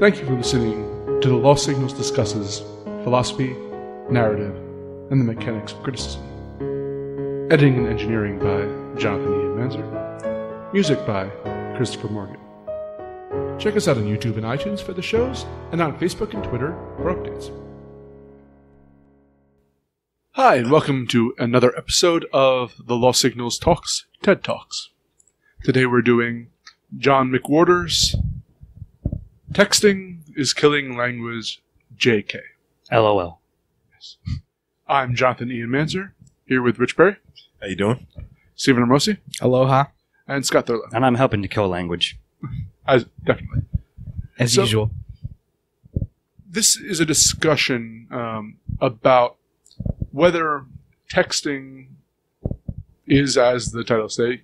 Thank you for listening to the Lost Signals discusses philosophy, narrative, and the mechanics of criticism. Editing and engineering by Jonathan Ian Manzer. Music by Christopher Morgan. Check us out on YouTube and iTunes for the shows, and on Facebook and Twitter for updates. Hi, and welcome to another episode of the Lost Signals Talks, TED Talks. Today we're doing John McWhorter's Texting is Killing Language JK. LOL. Yes. I'm Jonathan Ian Manzer, here with Rich Berry, How you doing? Stephen Amosi, Aloha, and Scott Thurlow. And I'm helping to kill language. As, definitely. as So- usual. This is a discussion um, about whether texting is, as the title say,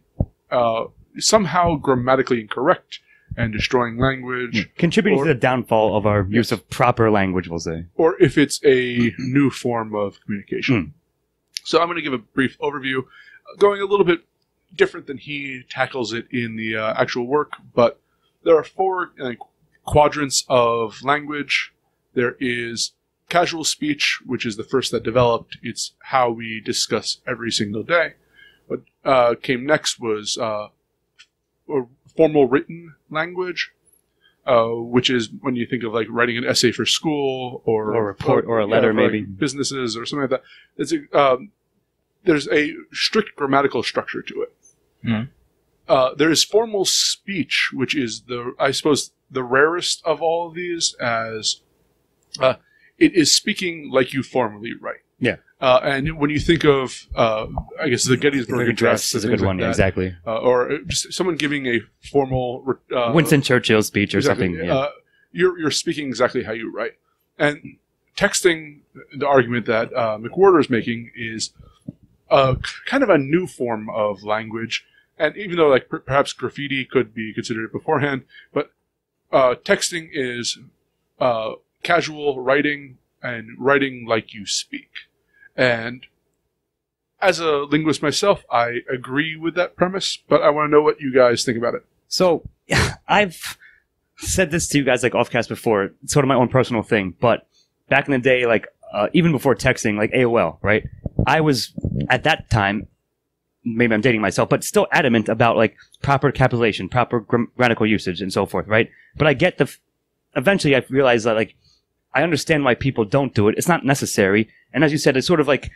uh, somehow grammatically incorrect and destroying language, Contributing Or- to the downfall of our use of proper language, we'll say. or if it's a new form of communication. Hmm. So I'm going to give a brief overview, going a little bit different than he tackles it in the uh, actual work, but there are four uh, quadrants of language. There is casual speech, which is the first that developed. It's how we discuss every single day. What uh, came next was uh, a formal written language, uh, which is when you think of like writing an essay for school or Or a report or a letter, like, maybe. businesses or something like that. It's a, um, there's a strict grammatical structure to it. Mhm. Uh, there is formal speech, which is the I suppose the rarest of all of these, as uh, it is speaking like you formally write. Yeah. Uh, and when you think of, uh, I guess the Gettysburg Address Address is a good one, like that, exactly. uh, or just someone giving a formal uh, Winston Churchill speech or exactly, something. Yeah. uh, you're you're speaking exactly how you write, and texting. The argument that uh, McWhorter is making is a kind of a new form of language, and even though like per- perhaps graffiti could be considered beforehand, but uh, texting is uh, casual writing and writing like you speak, and as a linguist myself, I agree with that premise, but I want to know what you guys think about it. So I've said this to you guys like offcast before. It's sort of my own personal thing, but back in the day, like uh, even before texting, like AOL, right? I was at that time, maybe I'm dating myself, but still adamant about like proper capitalization, proper gram- grammatical usage, and so forth, right? But I get the. F- eventually, I realized that like I understand why people don't do it. It's not necessary, and as you said, it's sort of like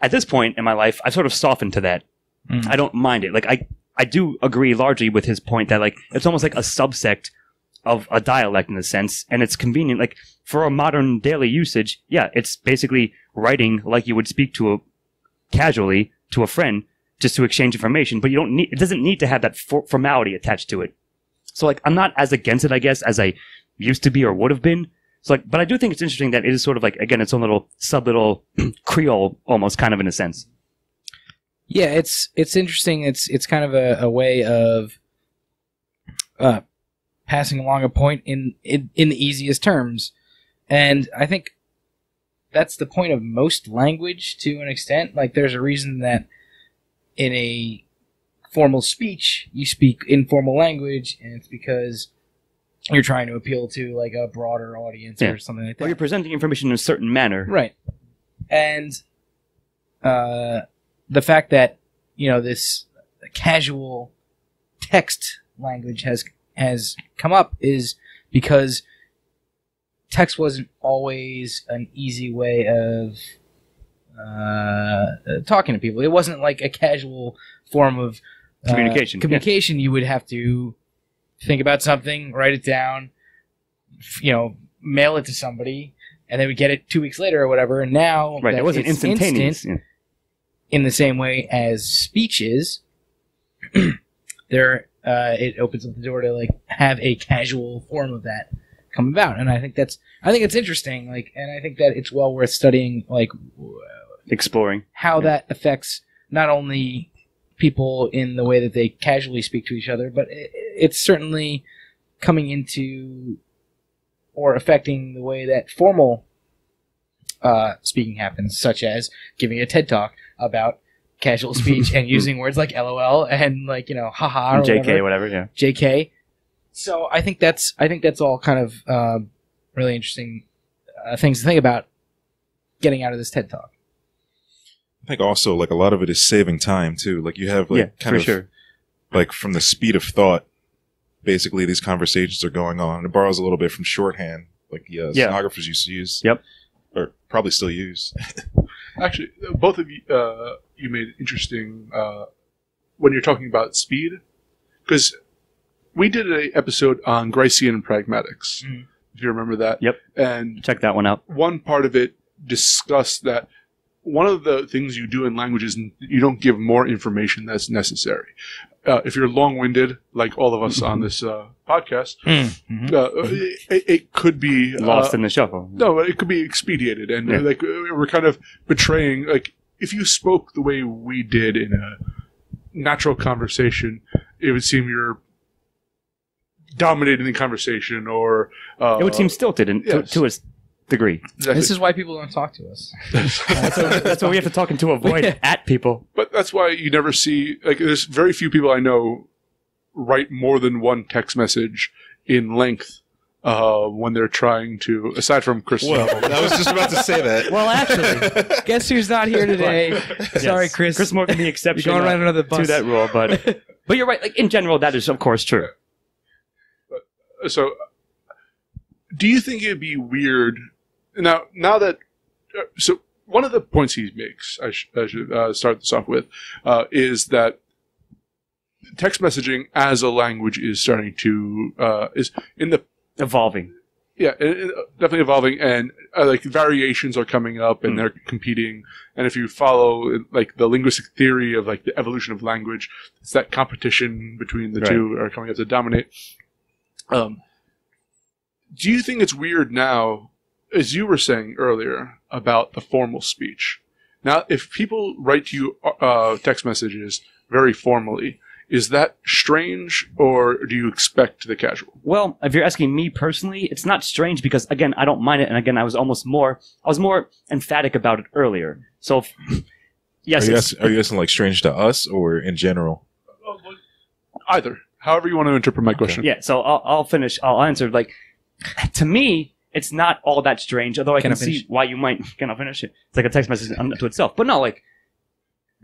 at this point in my life, I've sort of softened to that. Mhm. I don't mind it. Like I I do agree largely with his point that like it's almost like a subsect of a dialect in a sense, and it's convenient. Like for a modern daily usage, yeah, it's basically writing like you would speak to a casually to a friend just to exchange information. But you don't need it doesn't need to have that for- formality attached to it. So like I'm not as against it, I guess, as I used to be or would have been. So like, but I do think it's interesting that it is sort of like again its own little sub little Creole almost kind of in a sense. Yeah, it's it's interesting. It's it's kind of a, a way of uh, passing along a point in, in in the easiest terms, and I think that's the point of most language to an extent. Like, there's a reason that in a formal speech you speak informal language, and it's because you're trying to appeal to like a broader audience Yeah. or something like that. Or you're presenting information in a certain manner. Right. And uh, the fact that you know this casual text language has has come up is because text wasn't always an easy way of uh, talking to people. It wasn't like a casual form of uh, Communication, yeah. Communication. You would have to think about something, write it down, you know, mail it to somebody, and they would get it two weeks later or whatever. And now Right. that It wasn't it's instantaneous. instant, in the same way as speeches, there uh, it opens up the door to like have a casual form of that come about, and I think that's I think it's interesting. Like, and I think that it's well worth studying. Like. Exploring. how Yeah. that affects not only people in the way that they casually speak to each other, but it, it's certainly coming into or affecting the way that formal uh, speaking happens, such as giving a TED talk about casual speech and using words like LOL and like you know haha or JK, whatever. whatever. Yeah. JK. So I think that's I think that's all kind of uh, really interesting uh, things to think about getting out of this TED talk. I think also like a lot of it is saving time too. Like you have like yeah, kind for of sure. like from the speed of thought. Basically, these conversations are going on. It borrows a little bit from shorthand, like the uh, Yeah. stenographers used to use. Yep. Or probably still use. Actually, both of you, uh, you made interesting uh, when you're talking about speed, because we did an episode on Gricean pragmatics. Mhm. If you remember that. Yep. And Check that one out. one part of it discussed that one of the things you do in language is you don't give more information that's necessary. Uh, if you're long-winded, like all of us on this uh, podcast, Mm-hmm. uh, it, it could be Lost uh, in the shuffle. no, it could be expedited, and uh, Yeah. like uh, we're kind of betraying. Like if you spoke the way we did in a natural conversation, it would seem you're dominating the conversation, or uh, it would seem stilted and to, yes. to a s- degree. exactly. This is why people don't talk to us. That's what, that's what we have to talk to avoid Yeah. at people. but that's why you never see like there's very few people I know write more than one text message in length uh, when they're trying to. Aside from Chris, Well, I was just about to say that. Well, actually, Guess who's not here today? Sorry, Chris. Chris Moore can be the You're exception going uh, around another to that rule, but but you're right. Like in general, that is of course true. so do you think it'd be weird now now that uh, so one of the points he makes i, sh- I should uh, start this off with uh, is that text messaging as a language is starting to uh, is in the Evolving. yeah it, it- definitely evolving and uh, like variations are coming up and Mm. they're competing and if you follow like the linguistic theory of like the evolution of language it's that competition between the Right. two are coming up to dominate um, do you think it's weird now as you were saying earlier about the formal speech now if people write to you uh, text messages very formally is that strange or do you expect the casual Well, if you're asking me personally, it's not strange because again, I don't mind it, and again, I was almost more, I was more emphatic about it earlier. So, if, yes, Are you, asking, are you asking like strange to us or in general? Either. However you want to interpret my question. yeah. So I'll, I'll finish. I'll answer. Like to me, it's not all that strange. Although I Can can, I see why you might. Can I finish it? It's like a text message unto itself. But no, like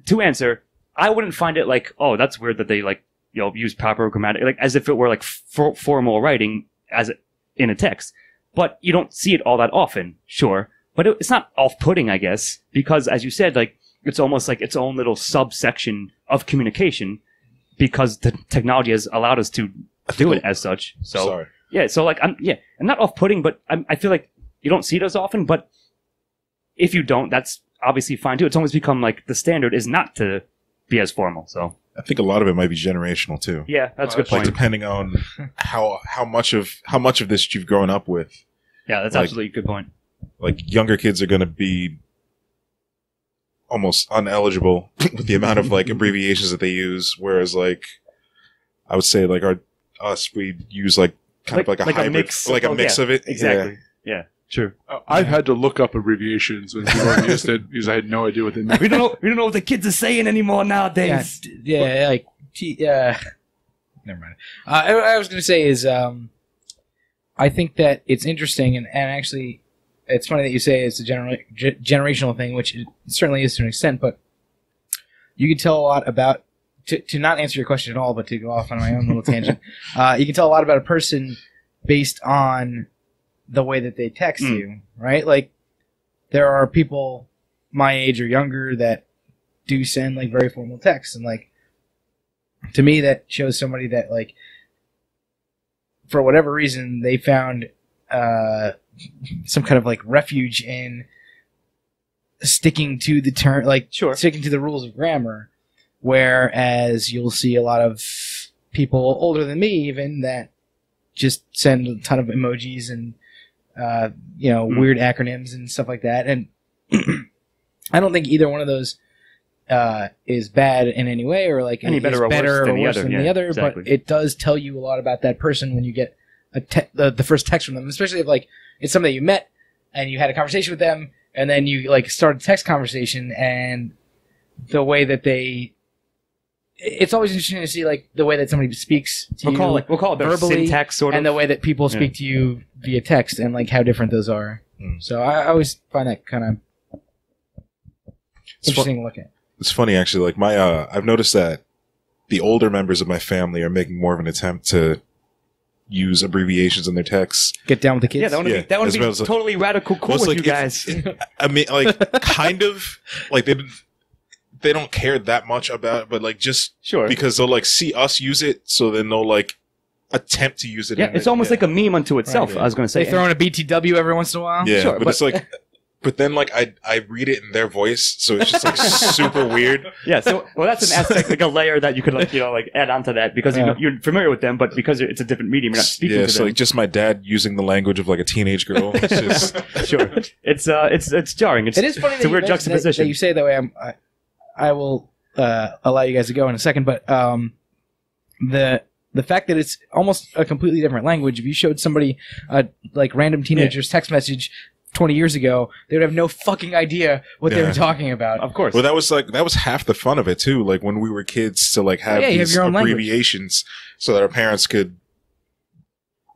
to answer, I wouldn't find it like, oh, that's weird that they like you know use proper grammatic, like as if it were like for, formal writing as in a text. But you don't see it all that often, sure. But it, it's not off-putting, I guess, because as you said, like it's almost like its own little subsection of communication because the technology has allowed us to do it as such. So Sorry. Yeah, so like I'm yeah, and not off-putting, but I'm, I feel like you don't see it as often. But if you don't, that's obviously fine too. It's almost become like the standard is not to be as formal. So I think a lot of it might be generational too. yeah, that's a good Like point. depending on how how much of how much of this you've grown up with. Yeah, that's like- absolutely a good point. Like younger kids are going to be almost uneligible with the amount of like abbreviations that they use, whereas like I would say like our us we use like kind of Like- like a like a mix. like a Oh, mix yeah, of it. Exactly. Yeah, true. Uh, I've had to look up abbreviations when people have used it because I had no idea what they meant. we don't know. We don't know what the kids are saying anymore nowadays. d- yeah, like, t- uh, never mind. Uh, I, I was going to say is, um, I think that it's interesting, and, and actually, it's funny that you say it's a genera- ge- generational thing, which it certainly is to an extent, but you can tell a lot about, to, to not answer your question at all, but to go off on my own little tangent, uh, you can tell a lot about a person based on the way that they text Mm. you, right? Like, there are people my age or younger that do send like very formal texts and like to me that shows somebody that like for whatever reason they found uh some kind of like refuge in sticking to the term like Sure. sticking to the rules of grammar whereas you'll see a lot of people older than me even that just send a ton of emojis and uh, you know Hmm. weird acronyms and stuff like that and i don't think either one of those uh, is bad in any way or like Any is better or worse than or the worse other, than yeah, the other exactly. but it does tell you a lot about that person when you get a te- the, the first text from them especially if like it's somebody you met and you had a conversation with them and then you like start a text conversation, and the way that they, it's always interesting to see like the way that somebody speaks to We'll you, call it we'll call it verbally syntax sort of. and the way that people Yeah. speak to you via text, and like how different those are. Mm. So I, I always find that kind of It's, fu- interesting to look at. it's funny actually. Like my, uh, I've noticed that the older members of my family are making more of an attempt to use abbreviations in their texts. Get down with the kids. yeah, that would Yeah, be that would be well as- totally radical cool with like you if- guys. I mean, like kind of like they they don't care that much about it, but like just sure. because they'll like see us use it, so then they'll like attempt to use it. Yeah, it's it. almost yeah. like a meme unto itself. Right. I was going to say. they throw in a BTW every once in a while. yeah, sure, but, but- it's like. But then, like I, I read it in their voice, so it's just like super weird. Yeah, so well, that's an aspect, like a layer that you could, like, you know, like add onto that because you Yeah. know, you're familiar with them, but because it's a different medium, you're not speaking Yeah, to so them. like just my dad using the language of like a teenage girl. It's just sure, it's uh, it's it's jarring. It's, It is funny it's that a weird you mentioned that- juxtaposition. That, you say that way. I'm, I, I will uh, allow you guys to go in a second, but um, the the fact that it's almost a completely different language. If you showed somebody a like random teenager's text message twenty years ago, they would have no fucking idea what they Yeah. were talking about. of course. well, that was like that was half the fun of it too. Like when we were kids, to like have Yeah, you have these your own language. abbreviations, so that our parents could.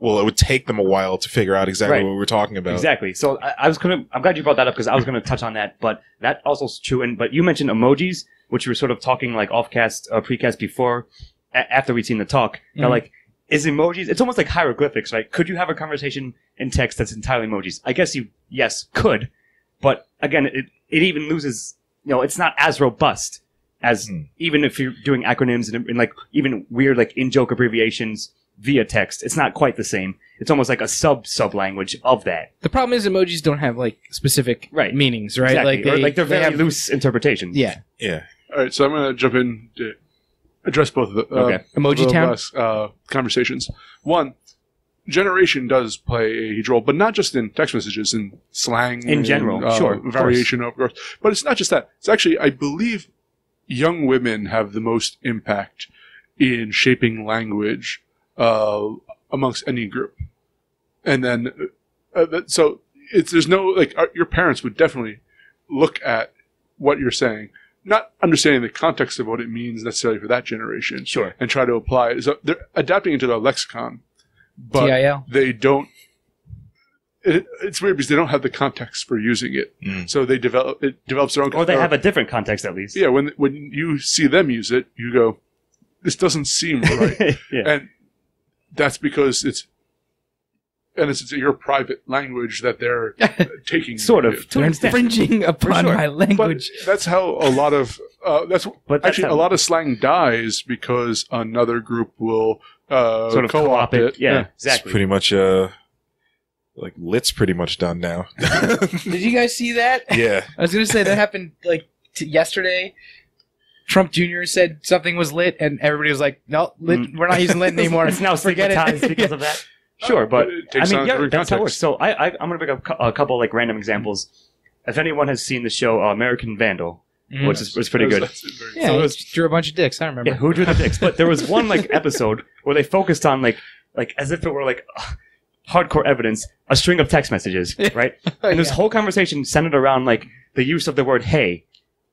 Well, it would take them a while to figure out exactly Right. what we were talking about. Exactly. So I, I was gonna. I'm glad you brought that up because I was gonna touch on that. But that also is true. And but you mentioned emojis, which we were sort of talking like offcast, uh, precast before, a- after we'd seen the talk. Now, Mhm. like, is emojis? It's almost like hieroglyphics, right? Could you have a conversation in text that's entirely emojis? I guess you, yes, could. But again, it it even loses. You know, it's not as robust as Hmm. even if you're doing acronyms and, and like even weird like in joke abbreviations via text. It's not quite the same. It's almost like a sub sub language of that. The problem is emojis don't have like specific Right. meanings, right? Exactly. Like they, like they're they very have, loose interpretations. Yeah, Yeah. All right, so I'm going to jump in to address both of the, uh, Okay. emoji the town. last, uh, conversations. One, generation does play a huge role, but not just in text messages, in slang, In and, general, uh, sure, of variation of course. But it's not just that. It's actually, I believe, young women have the most impact in shaping language uh, amongst any group, and then uh, that, so it's there's no like uh, your parents would definitely look at what you're saying. Not understanding the context of what it means necessarily for that generation, Sure. and try to apply it. So they're adapting it to their lexicon, but TIL. they don't. It, it's weird because they don't have the context for using it, Mm. so they develop it develops their own. Or they have a different context at least. yeah. When when you see them use it, you go, "This doesn't seem right," yeah. and that's because it's and it's, it's your private language that they're taking. Sort of. To an They're extent. infringing upon sure. my But language. that's how a lot of uh, that's But that's actually how- a lot of slang dies because another group will uh, Sort of co-opt co-op it. Yeah, It's exactly. pretty much uh like lit's pretty much done now. Did you guys see that? yeah. I was gonna say that happened like t- yesterday. Trump Jr. said something was lit, and everybody was like, "No, lit, Mm. we're not using lit anymore." it's now Forget stigmatized it. because of that. Sure, but it I mean, yeah, different that's how it works. So I, I, I'm going to pick up a couple like random examples. If anyone has seen the show uh, American Vandal, Mhm. which is was pretty good. That's- that's very- yeah, so it was- drew a bunch of dicks. I remember. Yeah, who drew the dicks? But there was one like episode where they focused on like like as if it were like hardcore evidence, a string of text messages, right? And this Yeah. whole conversation centered around like the use of the word "hey"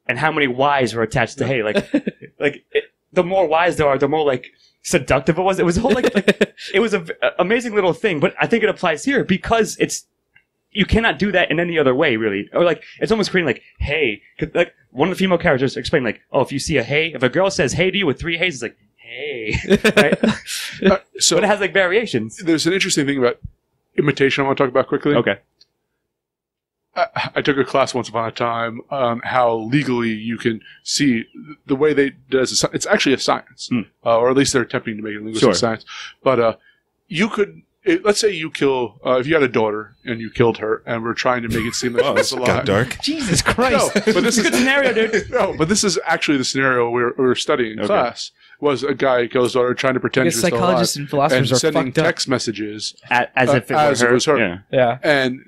and how many Y's were attached to "hey." Like like it, the more Y's there are, the more like seductive it was. It was a whole like, like it was a a- amazing little thing, but I think it applies here because it's you cannot do that in any other way, really. Or like it's almost creating like hey, like one of the female characters explained like oh if you see a hey, if a girl says hey to you with three heys, it's like hey, right? Uh, so but it has like variations. there's an interesting thing about imitation I want to talk about quickly. Okay, I, I took a class once upon a time on how legally you can see the way they does. It's actually a science, Hmm. uh, or at least they're attempting to make it a linguistic Sure. science. But uh, you could, it, let's say you kill, uh, if you had a daughter and you killed her, and we're trying to make it seem like Oh, she this was got dark. Jesus Christ! No, Christ! but this is good scenario, dude. no, but this is actually the scenario we were, we were studying in Okay. class. Was a guy killed his daughter trying to pretend I she guess still alive, psychologists and and philosophers are sending fucked up. text messages A- As Uh, if it as were it was her. Yeah. Yeah. and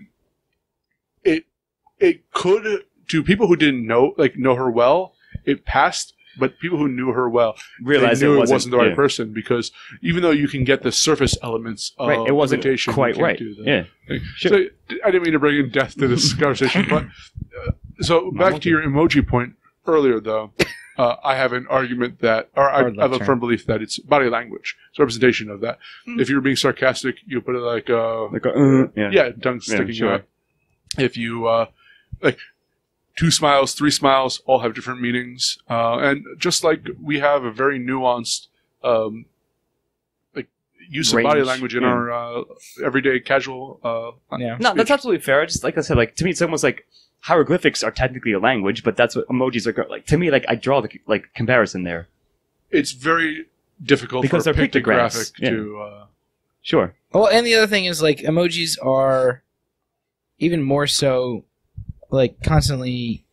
it it could to people who didn't know like know her well it passed but people who knew her well Realize they knew it it wasn't, wasn't, the right yeah. person because even though you can get the surface elements of Right, it wasn't imitation, you quite can't right. do the- Yeah. Sure. So I didn't mean to bring in death to this conversation, but uh, so back to your emoji point earlier, though. Uh, I have an argument that, or I, I have a left firm belief that it's body language. It's representation of that. Hmm. If you're being sarcastic, you put it like, uh, like a, uh, yeah. yeah, tongue Yeah, sticking sure. out. If you uh, like two smiles, three smiles, all have different meanings, uh, and just like we have a very nuanced um, like use of body language in yeah. our uh, everyday casual. Uh, Yeah. No, that's absolutely fair. I just like I said, like to me, it's almost like hieroglyphics are technically a language, but that's what emojis are. Like to me, like I draw the like comparison there. it's very difficult Because for they're pictographs, pictographic yeah. to. Uh, Sure. Well, and the other thing is like emojis are even more so like constantly.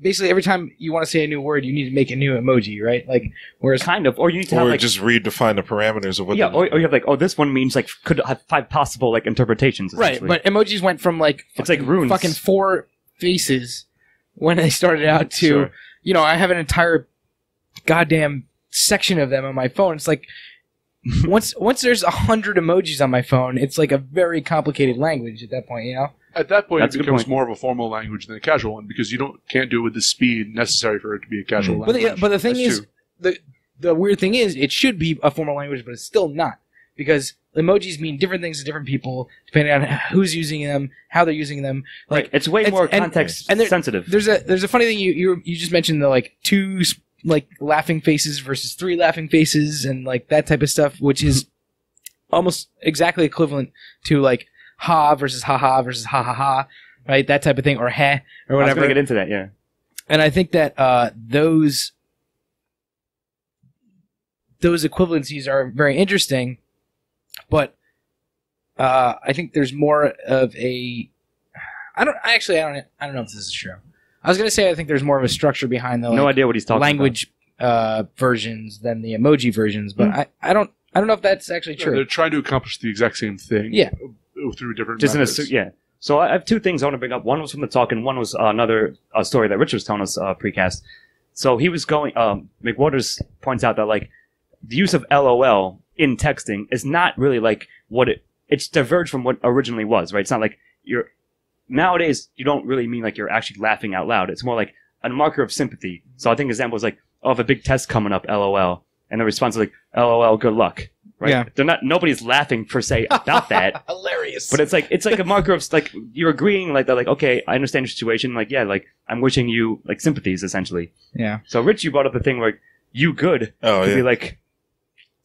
Basically, every time you want to say a new word, you need to make a new emoji, right? Like, whereas Kind of, or you need to have Or like just redefine the parameters of what. yeah, or, or you have like oh this one means like could have five possible like interpretations. right, but emojis went from like It's like fucking- runes. fucking four faces when they started out to Sure. you know I have an entire goddamn section of them on my phone. It's like once once there's a hundred emojis on my phone, it's like a very complicated language at that point. You know. At that point, That's it becomes point. more of a formal language than a casual one because you don't can't do it with the speed necessary for it to be a casual Mm. But language. the, but the thing That's is, true. the the weird thing is, it should be a formal language, but it's still not because emojis mean different things to different people depending on who's using them, how they're using them. Like right, it's way it's- more and- context and there- sensitive. there's a there's a funny thing you you you just mentioned the like two like laughing faces versus three laughing faces and like that type of stuff, which is almost exactly equivalent to like ha versus ha ha versus ha ha ha, right? That type of thing, or heh or I was whatever. get into that. Yeah. and I think that uh, those those equivalencies are very interesting, but uh, I think there's more of a. I don't actually. I don't. I don't know if this is true. I was gonna say I think there's more of a structure behind the no idea what he's talking language uh, versions than the emoji versions, but I, I don't. I don't know if that's actually Yeah, true. they're trying to accomplish the exact same thing. Yeah. Through different just in a methods. yeah. So I have two things I want to bring up. One was from the talk, and one was uh, another uh, story that Richard was telling us uh, precast. So he was going. Um, McWhorter's points out that like the use of LOL in texting is not really like what it. It's diverged from what originally was, right? It's not like you're nowadays. You don't really mean like you're actually laughing out loud. It's more like a marker of sympathy. So I think example is like, oh, I have a big test coming up, LOL, and the response is like, LOL, good luck. Right? Yeah. They're not. Nobody's laughing per se about that. Hilarious. But it's like it's like a marker of like you're agreeing like that like okay I understand your situation like yeah like I'm wishing you like sympathies essentially. yeah. So Rich, you brought up the thing where you good oh could yeah, be like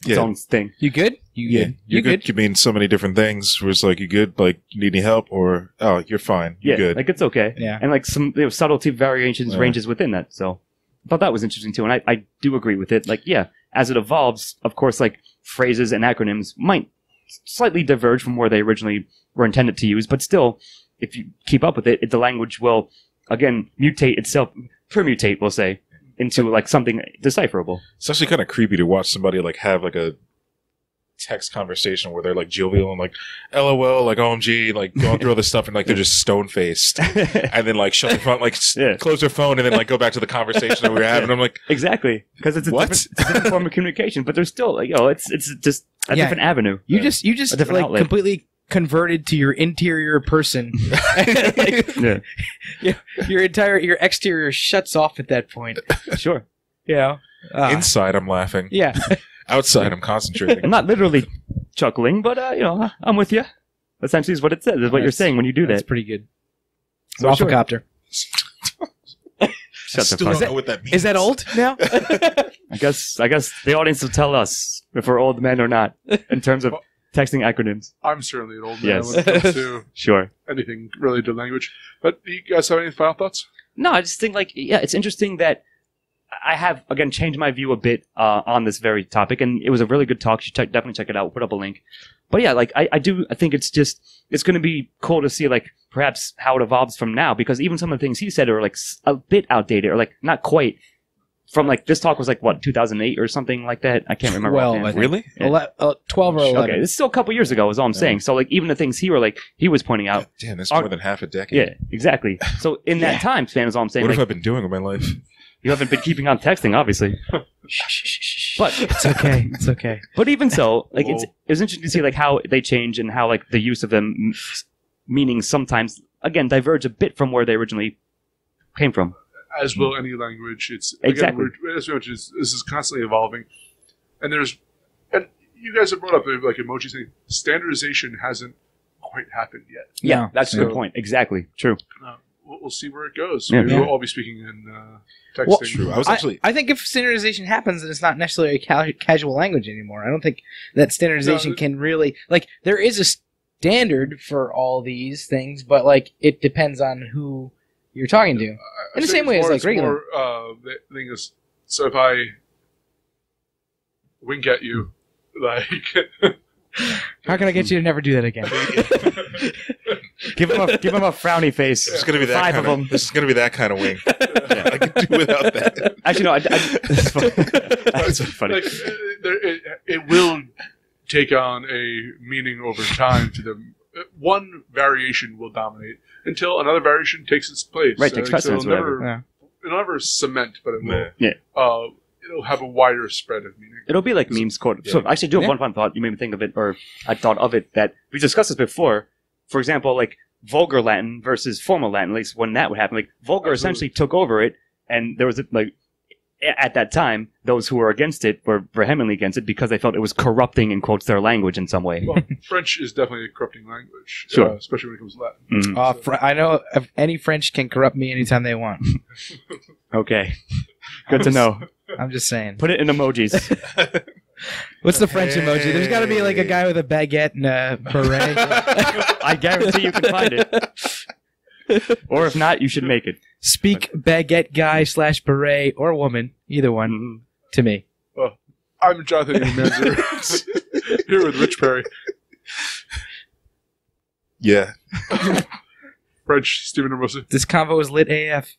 its yeah, own thing. You good? You yeah. good? You good could mean so many different things. Where it's like you good, like you need any help, or oh you're fine, you're Yeah, good. like it's okay. Yeah. And like some you know, subtlety variations Yeah. ranges within that. So I thought that was interesting too, and I, I do agree with it. Like yeah, as it evolves, of course, like phrases and acronyms might slightly diverge from where they originally were intended to use, but still, if you keep up with it, it the language will again mutate itself, permutate, we'll say, into like something decipherable. It's actually kind of creepy to watch somebody like have like a text conversation where they're like jovial and like LOL, like OMG, like going through all this stuff and like they're just stone faced. And then like shut the phone, like s- Yeah. close their phone, and then like go back to the conversation that we were having. I'm like, exactly, because it's a What? different, it's a different form of communication, but they're still like, you know, it's it's just a Yeah. different avenue. You just you just like outlet. completely converted to your interior person. like, Yeah, your entire your exterior shuts off at that point. sure. You know. Uh, inside I'm laughing, yeah. Outside I'm concentrating. I'm not literally chuckling, but uh, you know, I'm with you. Essentially, is what it says. Is what you're That's- saying when you do That's that. pretty good. So sure. Wafflecopter. Shut the Still fuck don't up. know what that means. Is that old now? I guess I guess the audience will tell us if we're old men or not in terms of texting acronyms. I'm certainly an old man Yes. when it comes to Sure. anything related to language. But do you guys have any final thoughts? No, I just think like yeah, it's interesting that I have again changed my view a bit uh, on this very topic, and it was a really good talk. You should check, definitely check it out. We'll put up a link. But yeah, like I, I do, I think it's just it's going to be cool to see like perhaps how it evolves from now because even some of the things he said are like a bit outdated or like not quite. From like this talk was like what 2008 or something like that. I can't remember. 12, offhand. Really? Yeah. Ele- uh, Twelve or eleven. Okay, it's still a couple years ago. Is all I'm Yeah. saying. So like even the things he were like he was pointing out. Damn, that's Are- more than half a decade. Yeah, exactly. So in that time span is all I'm saying. What like, have I been doing with my life? You haven't been keeping on texting, obviously. But It's okay. It's okay. but even so, like it's Whoa. it was interesting to see like how they change and how like the use of them m- meanings sometimes again diverge a bit from where they originally came from. as will any language. It's again, Exactly. we're- as we mentioned, this is constantly evolving, and there's and you guys have brought up like emoji saying standardization hasn't quite happened yet. Yeah, That's a good point. Exactly. True. Uh, we'll, we'll see where it goes. Yeah. Maybe we'll all be speaking in uh, texting. Well, True. I was I, actually. I think if standardization happens, then it's not necessarily a ca- casual language anymore. I don't think that standardization No, can really like there is a standard for all these things, but like it depends on who you're talking to. I In the same way it's as, like, it's regular. More, uh, the thing is, so if I wink at you, like How can I get you to never do that again? Give him a give him a frowny face. This is gonna be that Five kind of of. them. This is gonna be that kind of wing. I can do without that. Actually, no. I, I, that's funny. That's funny. like there, it, it will take on a meaning over time to them. Uh, One variation will dominate until another variation takes its place. Right, takes Uh, so precedence, it'll never, whatever. it'll never cement, but it will. Yeah. Uh, it'll have a wider spread of meaning. It'll be like memes quote. So Yeah. actually, do have Yeah. one fun thought. You made me think of it, or I thought of it that we discussed this before. For example, like vulgar Latin versus formal Latin. At least when that would happen, like vulgar Absolutely. essentially took over it, and there was like at that time those who were against it were vehemently against it because they felt it was corrupting in quotes their language in some way. Well, French is definitely a corrupting language, Sure. uh, especially when it comes to Latin. Mhm. Uh, fr- I know if any French can corrupt me anytime they want. Okay, good to know. I'm just saying. Put it in emojis. What's the French emoji? There's got to be like a guy with a baguette and a beret. I guarantee you can find it. Or if not, you should make it. Speak baguette guy slash beret or woman, either one, Mhm. to me. I'm Jonathan Manzer here with Rich Perry, Yeah. French Stephen Hermosa, This convo is lit AF.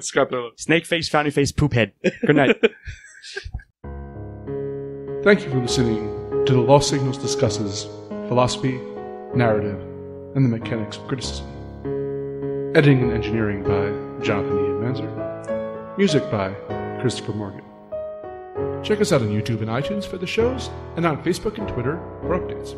Scott Thurlow. Snake face, frowny face, poop head. Good night. Thank you for listening to the Lost Signals discusses philosophy, narrative, and the mechanics of criticism. Editing and engineering by Jonathan Ian Manzer. Music by Christopher Morgan. Check us out on YouTube and iTunes for the shows, and on Facebook and Twitter for updates.